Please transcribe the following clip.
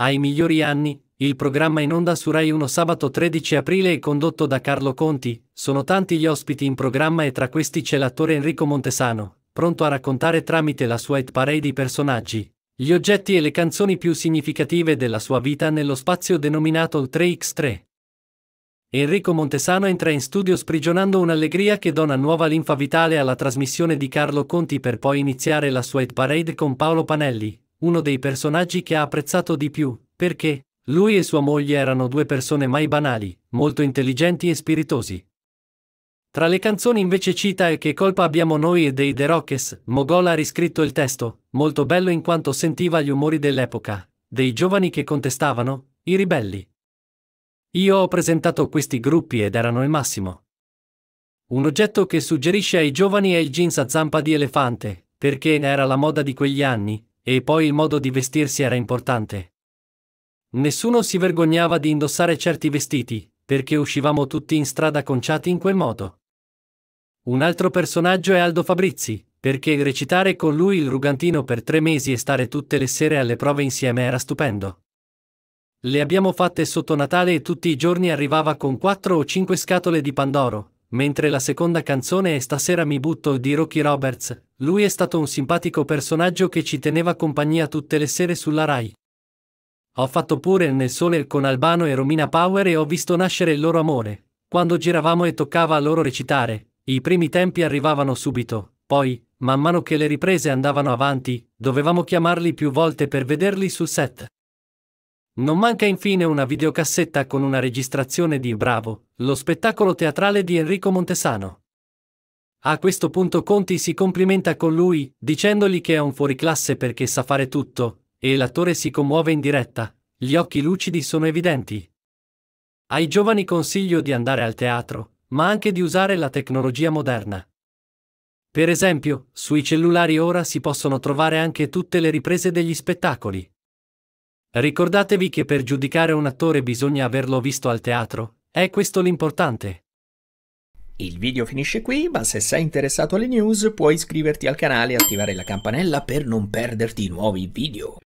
Ai migliori anni, il programma in onda su Rai 1 sabato 13 aprile è condotto da Carlo Conti, sono tanti gli ospiti in programma e tra questi c'è l'attore Enrico Montesano, pronto a raccontare tramite la sua hit parade i personaggi, gli oggetti e le canzoni più significative della sua vita nello spazio denominato 3x3. Enrico Montesano entra in studio sprigionando un'allegria che dona nuova linfa vitale alla trasmissione di Carlo Conti per poi iniziare la sua hit parade con Paolo Panelli, uno dei personaggi che ha apprezzato di più, perché lui e sua moglie erano due persone mai banali, molto intelligenti e spiritosi. Tra le canzoni invece cita E che colpa abbiamo noi e dei The Rockets, Mogol ha riscritto il testo, molto bello in quanto sentiva gli umori dell'epoca, dei giovani che contestavano, i ribelli. Io ho presentato questi gruppi ed erano il massimo. Un oggetto che suggerisce ai giovani è il jeans a zampa di elefante, perché era la moda di quegli anni, e poi il modo di vestirsi era importante. Nessuno si vergognava di indossare certi vestiti, perché uscivamo tutti in strada conciati in quel modo. Un altro personaggio è Aldo Fabrizi, perché recitare con lui il rugantino per tre mesi e stare tutte le sere alle prove insieme era stupendo. Le abbiamo fatte sotto Natale e tutti i giorni arrivava con quattro o cinque scatole di Pandoro, mentre la seconda canzone è Stasera mi butto di Rocky Roberts, lui è stato un simpatico personaggio che ci teneva compagnia tutte le sere sulla Rai. Ho fatto pure Nel Sole con Albano e Romina Power e ho visto nascere il loro amore. Quando giravamo e toccava a loro recitare, i primi tempi arrivavano subito, poi, man mano che le riprese andavano avanti, dovevamo chiamarli più volte per vederli sul set. Non manca infine una videocassetta con una registrazione di Bravo, lo spettacolo teatrale di Enrico Montesano. A questo punto Conti si complimenta con lui, dicendogli che è un fuoriclasse perché sa fare tutto, e l'attore si commuove in diretta, gli occhi lucidi sono evidenti. Ai giovani consiglio di andare al teatro, ma anche di usare la tecnologia moderna. Per esempio, sui cellulari ora si possono trovare anche tutte le riprese degli spettacoli. Ricordatevi che per giudicare un attore bisogna averlo visto al teatro, è questo l'importante. Il video finisce qui, ma se sei interessato alle news puoi iscriverti al canale e attivare la campanella per non perderti nuovi video.